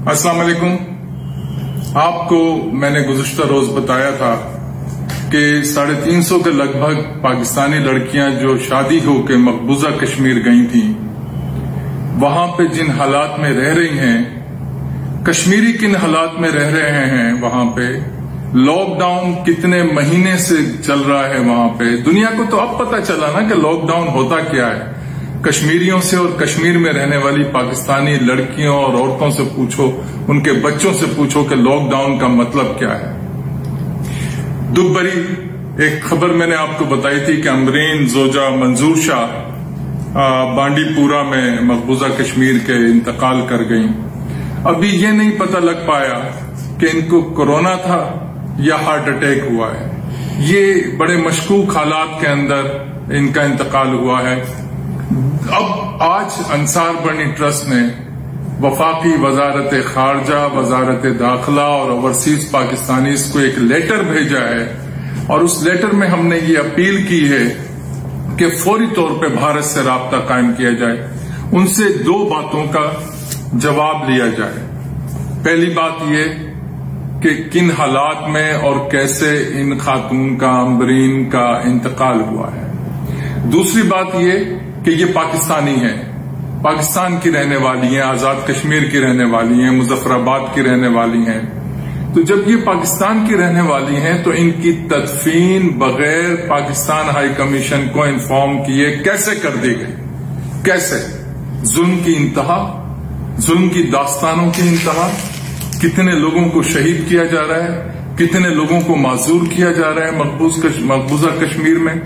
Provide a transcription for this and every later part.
अस्सलाम वालेकुम आपको मैंने गुजश्ता रोज बताया था कि साढ़े तीन सौ के लगभग पाकिस्तानी लड़कियाँ जो शादी होकर मकबूजा कश्मीर गई थी, वहाँ पे जिन हालात में रह रही हैं, कश्मीरी किन हालात में रह रहे हैं वहाँ पे लॉकडाउन कितने महीने से चल रहा है वहाँ पे, दुनिया को तो अब पता चला ना कि लॉकडाउन होता क्या है। कश्मीरियों से और कश्मीर में रहने वाली पाकिस्तानी लड़कियों और औरतों से पूछो, उनके बच्चों से पूछो कि लॉकडाउन का मतलब क्या है। दुख भरी एक खबर मैंने आपको बताई थी कि अमरीन जोजा मंजूर शाह बांडीपुरा में मकबूजा कश्मीर के इंतकाल कर गई। अभी ये नहीं पता लग पाया कि इनको कोरोना था या हार्ट अटैक हुआ है। ये बड़े मशकूक हालात के अंदर इनका इंतकाल हुआ है। अब आज अंसार बनी ट्रस्ट ने वफाकी वजारत खारजा, वजारत दाखिला और ओवरसीज पाकिस्तानी को एक लेटर भेजा है और उस लेटर में हमने ये अपील की है कि फौरी तौर पे भारत से रबता कायम किया जाए। उनसे दो बातों का जवाब लिया जाए। पहली बात यह कि किन हालात में और कैसे इन खातून का अम्बरीन का इंतकाल हुआ है। दूसरी बात यह कि ये पाकिस्तानी है। पाकिस्तान की रहने वाली हैं, आज़ाद कश्मीर की रहने वाली हैं, मुजफ्फराबाद की रहने वाली हैं। तो जब ये पाकिस्तान की रहने वाली हैं तो इनकी तदफीन बगैर पाकिस्तान हाई कमीशन को इन्फॉर्म किए कैसे कर दी गई? कैसे? जुल्म की इंतहा, जुल्म की दास्तानों की इंतहा, कितने लोगों को शहीद किया जा रहा है, कितने लोगों को माजूर किया जा रहा है मकबूजा कश्मीर में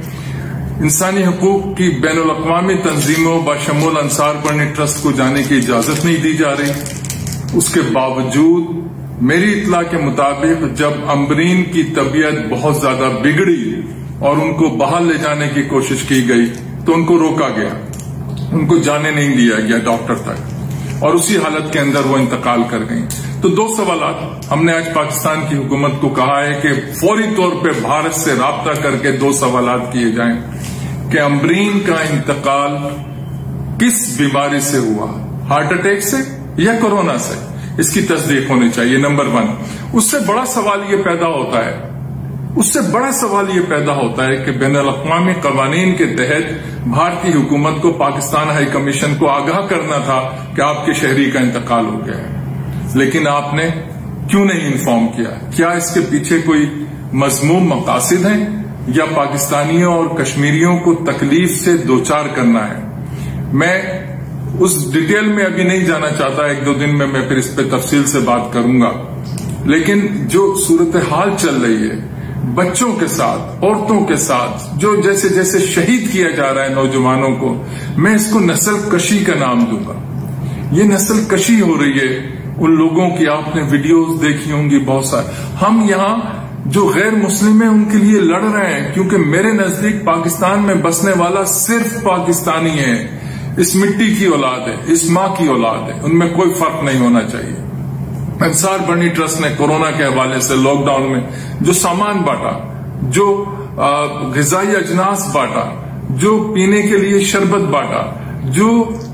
इंसानी हकूक की बैन अवी तंजीमों बशमूल अंसार पढ़ने ट्रस्ट को जाने की इजाज़त नहीं दी जा रही। उसके बावजूद, मेरी इतला के मुताबिक, जब अम्बरीन की तबीयत बहुत ज़्यादा बिगड़ी और उनको बाहर ले जाने की कोशिश की गई तो उनको रोका गया। उनको जाने नहीं दिया गया डॉक्टर तक। और उसी हालत के अंदर वो इंतकाल कर गई। तो दो सवाल हमने आज पाकिस्तान की हुकूमत को कहा है कि फौरी तौर पे भारत से रबता करके दो सवाल किए जाएँ कि अमरीन का इंतकाल किस बीमारी से हुआ? हार्ट अटैक से या कोरोना से? इसकी तस्दीक होनी चाहिए, नंबर वन। उससे बड़ा सवाल ये पैदा होता है उससे बड़ा सवाल ये पैदा होता है कि बैन अवी कवानीन के तहत भारतीय हुकूमत को पाकिस्तान हाई कमीशन को आगाह करना था कि आपके शहरी का इंतकाल हो गया है। लेकिन आपने क्यों नहीं इन्फॉर्म किया? क्या इसके पीछे कोई मजमूम मकासद है? या पाकिस्तानियों और कश्मीरियों को तकलीफ़ से दो चार करना है? मैं उस डिटेल में अभी नहीं जाना चाहता, एक दो दिन में मैं फिर इस पर तफसील से बात करूँगा। लेकिन जो सूरत हाल चल रही है बच्चों के साथ, औरतों के साथ, जो जैसे जैसे शहीद किया जा रहा है नौजवानों को, मैं इसको नस्ल कशी का नाम दूँगा। ये नस्ल कशी हो रही है, उन लोगों की आपने वीडियोस देखी होंगी बहुत सारे। हम यहाँ जो गैर मुस्लिम है, उनके लिए लड़ रहे हैं, क्योंकि मेरे नज़दीक पाकिस्तान में बसने वाला सिर्फ़ पाकिस्तानी है। इस मिट्टी की औलाद है, इस माँ की औलाद है, उनमें कोई फ़र्क नहीं होना चाहिए। अंसार बर्नी ट्रस्ट ने कोरोना के हवाले से लॉकडाउन में जो सामान बांटा, जो गजाई अजनास बांटा, जो पीने के लिए शरबत बांटा, जो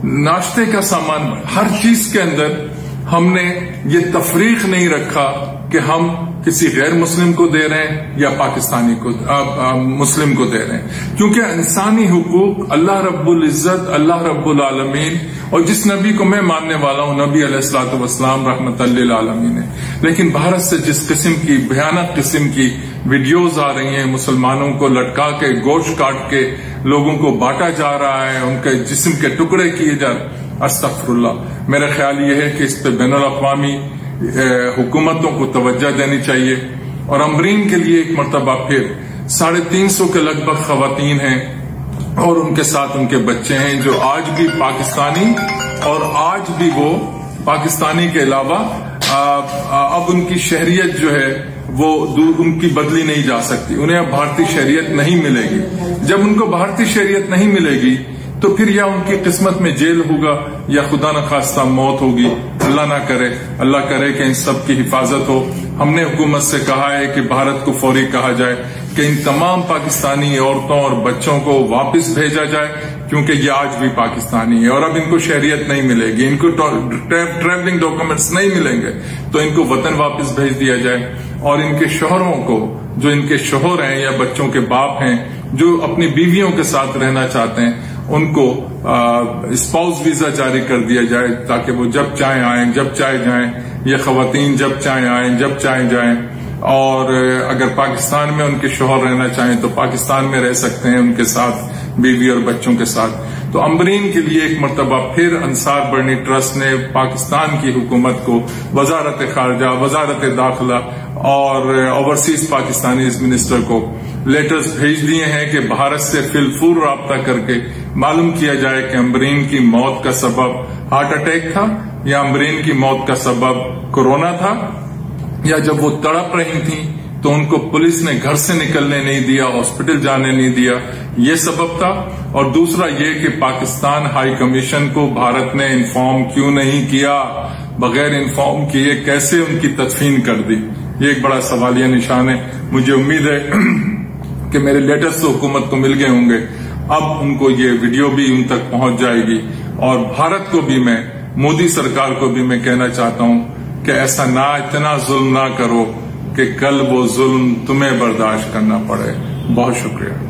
नाश्ते का सामान, हर चीज़ के अंदर हमने ये तफरीक नहीं रखा कि हम किसी गैर मुस्लिम को दे रहे हैं या पाकिस्तानी को आ, आ, मुस्लिम को दे रहे हैं। क्योंकि इंसानी हुकूक अल्लाह रब्बुल इज़्ज़त अल्लाह रब्बुल आलमीन और जिस नबी को मैं मानने वाला हूँ नबी अलैहिस्सलाम रहमत आलमीन है। लेकिन भारत से जिस किस्म की भयानक किस्म की वीडियोज़ आ रही हैं मुसलमानों को लटका के गोश्त काट के लोगों को बांटा जा रहा है उनके जिस्म के टुकड़े किए जा रहे अस्तफरुल्ला मेरा ख्याल ये है कि इस पर बैन अवी हुकूमतों को तवज्जो देनी चाहिए। और अमरीन के लिए एक मरतबा फिर, साढ़े तीन सौ के लगभग खातन हैं और उनके साथ उनके बच्चे हैं जो आज भी पाकिस्तानी और आज भी वो पाकिस्तानी के अलावा अब उनकी शहरियत जो है, वो दूर उनकी बदली नहीं जा सकती। उन्हें अब भारतीय शहरियत नहीं मिलेगी। जब उनको भारतीय शहरियत नहीं मिलेगी तो फिर या उनकी किस्मत में जेल होगा, या खुदा न खास्ता मौत होगी। अल्लाह ना करे। अल्लाह करे कि इन सब की हिफाजत हो। हमने हुकूमत से कहा है कि भारत को फौरी कहा जाए कि इन तमाम पाकिस्तानी औरतों और बच्चों को वापस भेजा जाए, क्योंकि ये आज भी पाकिस्तानी है। और अब इनको शहरियत नहीं मिलेगी। इनको ट्रैवलिंग डॉक्यूमेंट्स नहीं मिलेंगे। तो इनको वतन वापस भेज दिया जाए। और इनके शोहरों को, जो इनके शोहर हैं या बच्चों के बाप हैं, जो अपनी बीवियों के साथ रहना चाहते हैं उनको स्पाउस वीज़ा जारी कर दिया जाए ताकि वो जब चाहे आए, जब चाहे जाएँ, ये खातन जब चाहे आए, जब चाहे जाएँ। और अगर पाकिस्तान में उनके शोहर रहना चाहें तो पाकिस्तान में रह सकते हैं उनके साथ, बीवी और बच्चों के साथ। तो अम्बरीन के लिए एक मरतबा फिर अंसार बर्नी ट्रस्ट ने पाकिस्तान की हुकूमत को वजारत खारजा वजारत दाखिला और ओवरसीज पाकिस्तानी मिनिस्टर को लेटर्स भेज दिए हैं कि भारत से फिलफूल रबता करके मालूम किया जाए कि अम्बरीन की मौत का सबब हार्ट अटैक था, या अम्बरीन की मौत का सबब कोरोना था, या जब वो तड़प रही थी तो उनको पुलिस ने घर से निकलने नहीं दिया, हॉस्पिटल जाने नहीं दिया, ये सबब था। और दूसरा ये कि पाकिस्तान हाई कमीशन को भारत ने इन्फॉर्म क्यों नहीं किया? बगैर इन्फॉर्म किए कैसे उनकी तदफीन कर दी? ये एक बड़ा सवालिया निशान है। मुझे उम्मीद है कि मेरे लेटेस्ट हुकूमत को मिल गए होंगे। अब उनको ये वीडियो भी उन तक पहुँच जाएगी। और भारत को भी मैं, मोदी सरकार को भी मैं कहना चाहता हूँ कि ऐसा ना, इतना जुल्म ना करो कि कल वो जुल्म तुम्हें बर्दाश्त करना पड़े। बहुत शुक्रिया।